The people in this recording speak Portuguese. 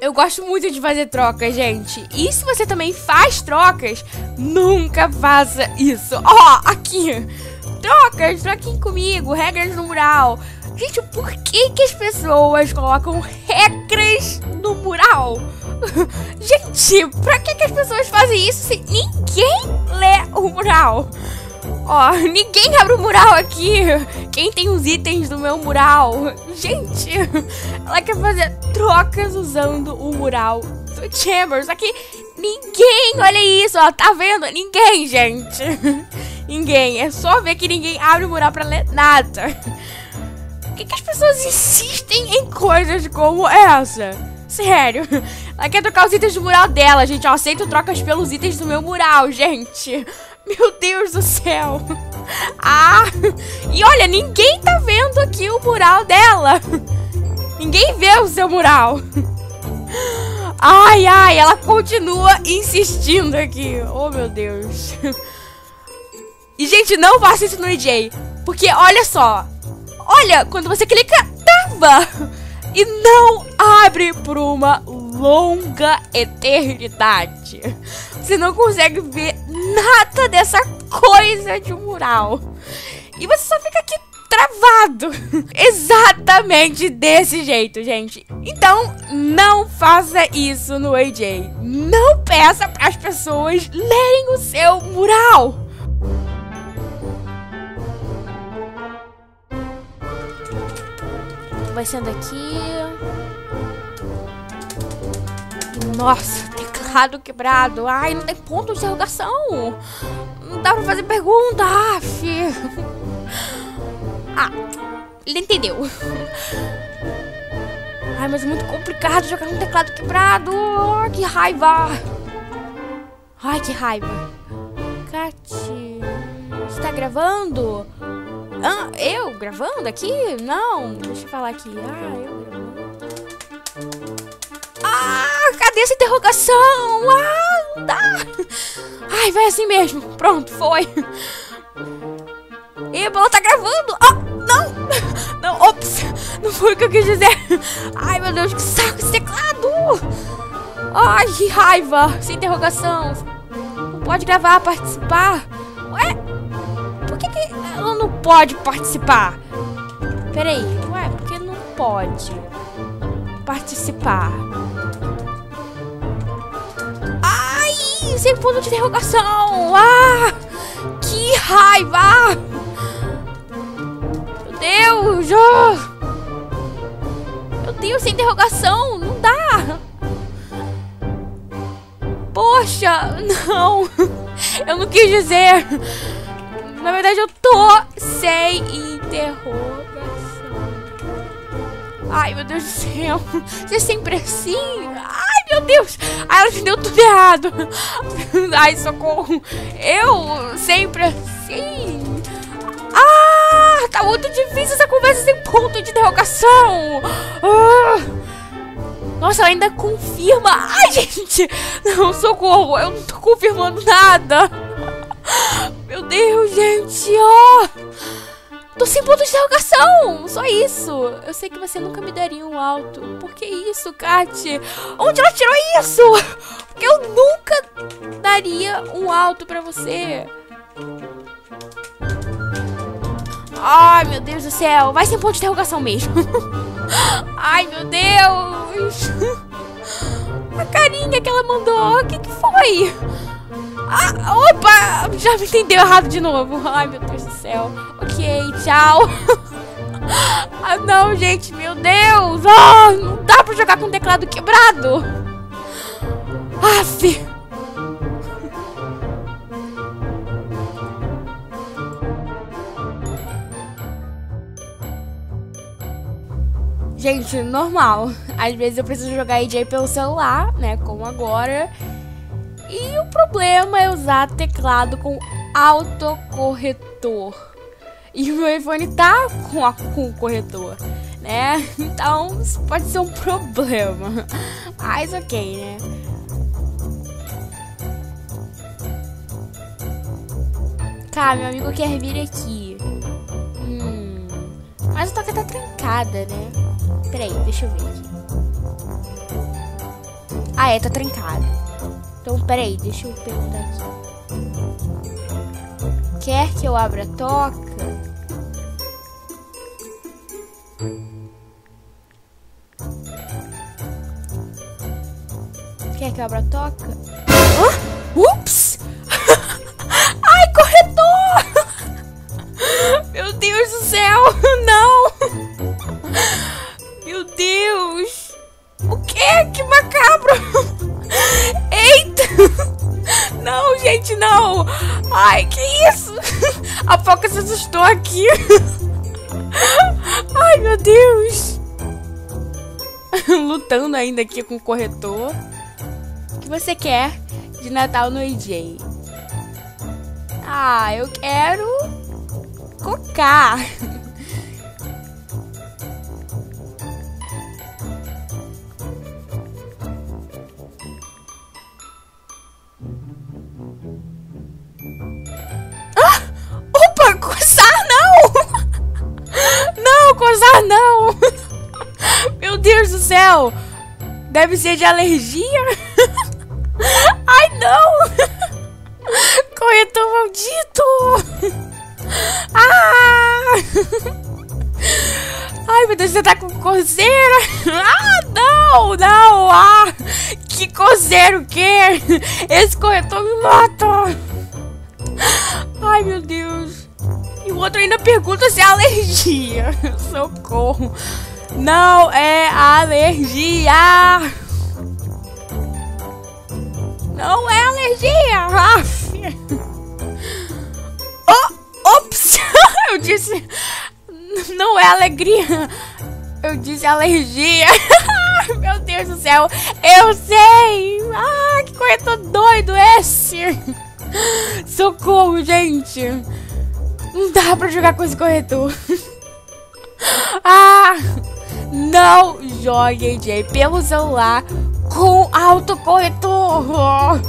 Eu gosto muito de fazer trocas, gente. E se você também faz trocas, nunca faça isso. Ó, oh, aqui. Trocas, troquem comigo, regras no mural. Gente, por que, que as pessoas colocam regras no mural? Gente, pra que, que as pessoas fazem isso se ninguém lê o mural? Ó, ninguém abre o mural aqui. Quem tem os itens do meu mural? Gente, ela quer fazer trocas usando o mural do Chambers. Aqui, ninguém, olha isso, ó. Tá vendo? Ninguém, gente. Ninguém. É só ver que ninguém abre o mural pra ler nada. Por que, que as pessoas insistem em coisas como essa? Sério. Ela quer trocar os itens do mural dela, gente. Eu aceito trocas pelos itens do meu mural, gente. Meu Deus do céu. Ah, e olha, ninguém tá vendo aqui o mural dela. Ninguém vê o seu mural. Ai, ai, ela continua insistindo aqui. Oh, meu Deus. E, gente, não faça isso no EJ. Porque, olha só. Olha, quando você clica, trava. E não abre por uma longa eternidade. Você não consegue ver nada dessa coisa de mural. E você só fica aqui travado. Exatamente desse jeito, gente. Então, não faça isso no AJ. Não peça para as pessoas lerem o seu mural. Vai sendo aqui. Nossa, teclado quebrado. Ai, não tem ponto de interrogação. Não dá pra fazer pergunta. Af. Ah, ele entendeu. Ai, mas é muito complicado jogar um teclado quebrado. Oh, que raiva. Ai, que raiva. Cati, está gravando? Ah, eu gravando aqui? Não, deixa eu falar aqui. Ah, eu gravando. Essa interrogação? Não dá. Ai, vai assim mesmo. Pronto, foi. E a bola tá gravando. Ah, não. Não, ops. Não foi o que eu quis dizer. Ai, meu Deus, que saco esse teclado. Ai, que raiva. Sem interrogação. Não pode gravar, participar. Ué? Por que, que ela não pode participar? Peraí. Ué, por que não pode participar? Sem ponto de interrogação. Ah, que raiva. Meu Deus. Oh. Meu sem interrogação. Não dá. Poxa, não. Eu não quis dizer. Na verdade, eu tô sem interrogação. Ai, meu Deus do céu. Você é sempre assim? Meu Deus! Ai, ela entendeu tudo errado. Ai, socorro. Eu sempre assim. Ah, tá muito difícil essa conversa sem ponto de interrogação. Ah. Nossa, ela ainda confirma. Ai, gente. Não, socorro. Eu não tô confirmando nada. Meu Deus, gente. Oh. Tô sem ponto de interrogação! Só isso! Eu sei que você nunca me daria um alto. Por que isso, Kat? Onde ela tirou isso? Porque eu nunca daria um alto pra você. Ai, meu Deus do céu. Vai sem ponto de interrogação mesmo. Ai, meu Deus. A carinha que ela mandou. O que, que foi? Ah, opa! Já me entendeu errado de novo. Ai, meu Deus do céu. Ok, tchau. ah, não, gente. Meu Deus. Oh, não dá pra jogar com o teclado quebrado. Aff. Gente, normal. Às vezes eu preciso jogar AJ pelo celular, né? Como agora. E o problema é usar teclado com autocorretor. E o meu iPhone tá com, a, com o corretor, né? Então isso pode ser um problema. Mas ok, né? Tá, meu amigo quer vir aqui. Hum. Mas a toca tá trancada, né? Peraí, deixa eu ver aqui. Ah, é, tá trancado. Então, peraí, deixa eu perguntar aqui. Quer que eu abra a toca? Quer que eu abra a toca? Hã? Ups! Ai, que isso? A foca se assustou aqui! Ai, meu Deus! Lutando ainda aqui com o corretor. O que você quer de Natal no EJ? Ah, eu quero cocar. Céu! Deve ser de alergia? Ai, não! Corretor maldito! Ah! Ai, meu Deus, você tá com coceira? Ah, não, não! Ah! Que coceira o quê? Esse corretor me mata! Ai, meu Deus! E o outro ainda pergunta se é alergia. Socorro! Não é alergia! Não é alergia! Oh, ops! Eu disse. Não é alegria. Eu disse alergia. Meu Deus do céu. Eu sei. Ah, que corretor doido esse. Socorro, gente. Não dá pra jogar com esse corretor. Não jogue, Jay, pelo celular com autocorretor.